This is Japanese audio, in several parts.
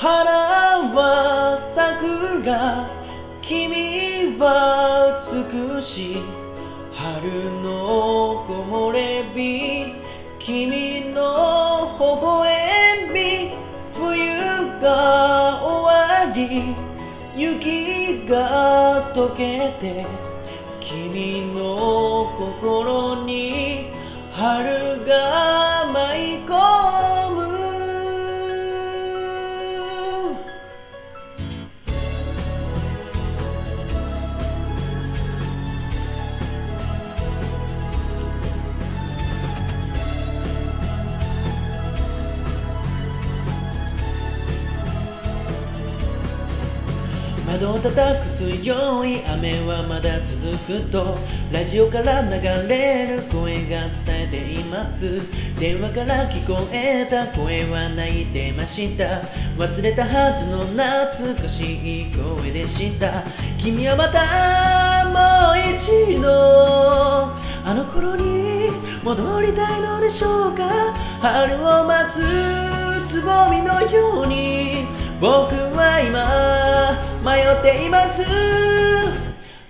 花は桜君は美しい春の木漏れ日君の微笑み冬が終わり雪が溶けて君の心に春が窓を叩く強い雨はまだ続くとラジオから流れる声が伝えています。電話から聞こえた声は泣いてました。忘れたはずの懐かしい声でした。君はまたもう一度あの頃に戻りたいのでしょうか。春を待つつぼみのように僕は今っています。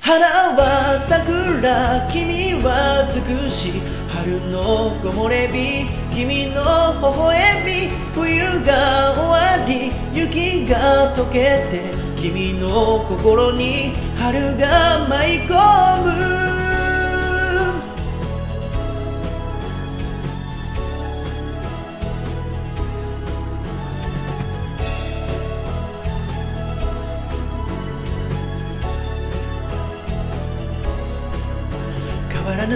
花は桜君は美しい。春の木漏れ日君の微笑み冬が終わり雪が溶けて君の心に春が舞い込む。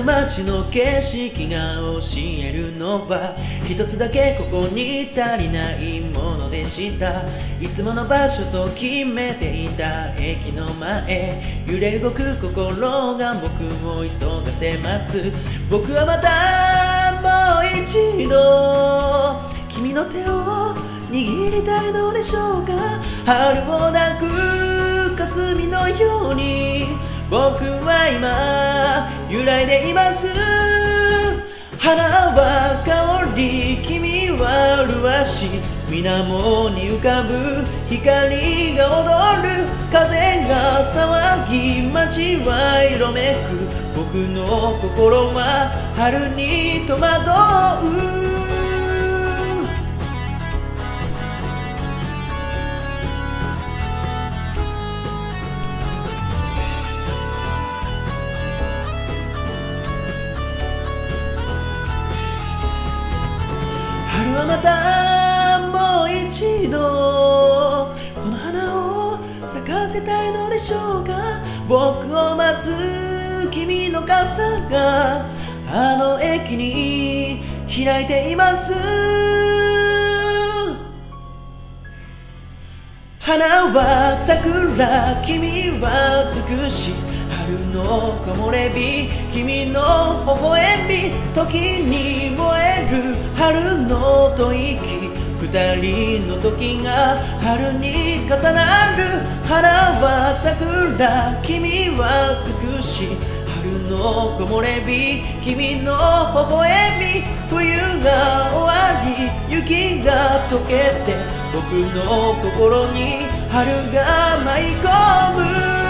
街の景色が教えるのは一つだけここに足りないものでした。いつもの場所と決めていた駅の前揺れ動く心が僕を急がせます。僕はまたもう一度君の手を握りたいのでしょうか。春を泣く霞のように僕は今揺らいでいます。花は香り君は麗しい。水面に浮かぶ。光が踊る。風が騒ぎ街は色めく。僕の心は春に戸惑う。またもう一度この花を咲かせたいのでしょうか？僕を待つ君の傘があの駅に開いています。花は桜君は美し。い春の木漏れ日君の微笑み時に燃える春の吐息二人の時が春に重なる花は桜君は美しい春の木漏れ日君の微笑み冬が終わり雪が溶けて僕の心に春が舞い込む